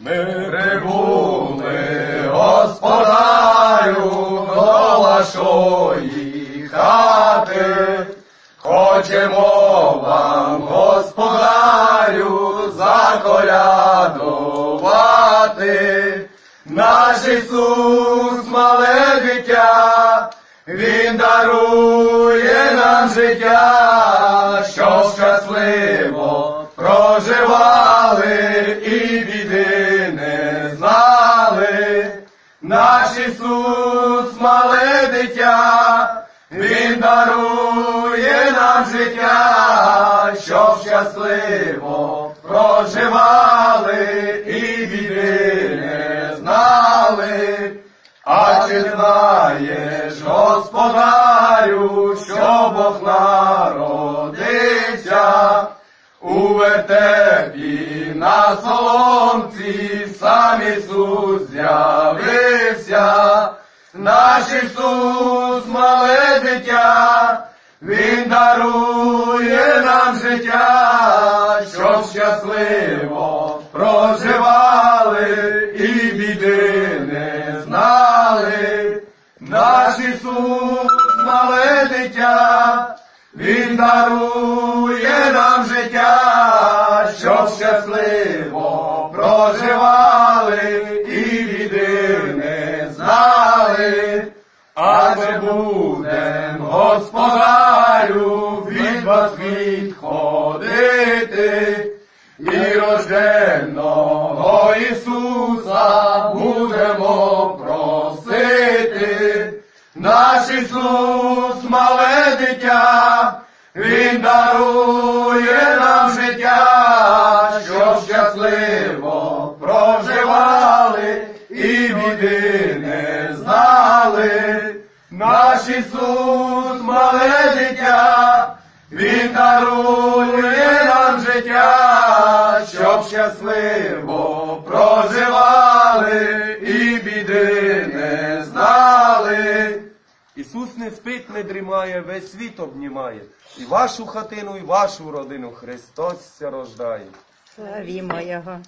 Ми прибули, господарю, до вашої хати. Хочемо вам, господарю, заколядувати. Наш Ісус, мале дитя, Він дарує нам життя, знали. Наш Ісус, мале дитя, Він дарує нам життя, щоб щасливо проживали і біди не знали. А чи знаєш, господарю, що Бог народився? У вертепі на соломці сам Ісус з'явився. Наш Ісус, мале дитя, Він дарує нам життя, щоб щасливо проживали і біди не знали. Наш Ісус, мале дитя, Він дарує нам життя, щоб щасливо проживали і біди не знали. Адже будем, господарю, від вас відходити, і рожденого Ісуса будемо просити. Наш Ісус, мале дитя, Він дарує біди не знали. Наш Ісус, мале дитя, Він дарує нам життя, щоб щасливо проживали і біди не знали. Ісус не спить, не дрімає, весь світ обнімає. І вашу хатину, і вашу родину Христос ся рождає. Славімо Його.